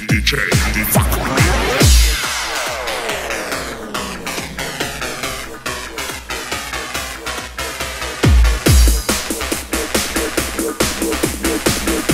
DJ, DJ. Thank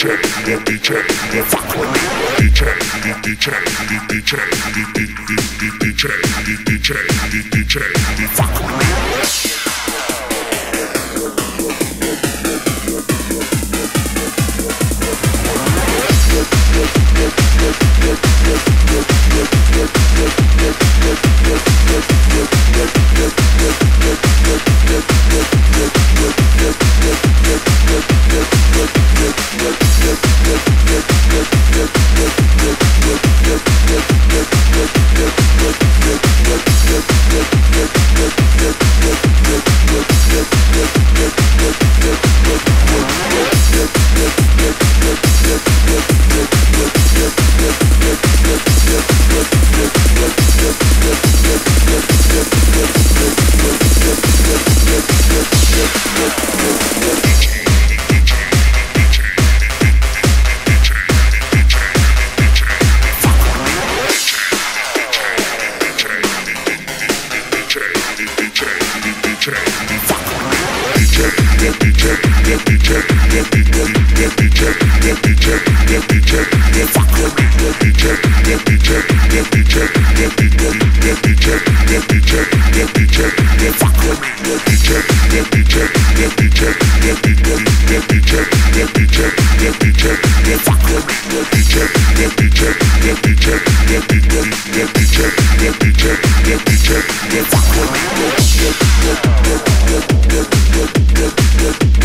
DJ, the DJ, the fuck with me. DJ, the DJ, the DJ, the DJ, the DJ, the DJ, the fuck with me. DJ, DJ, DJ. Fuck with.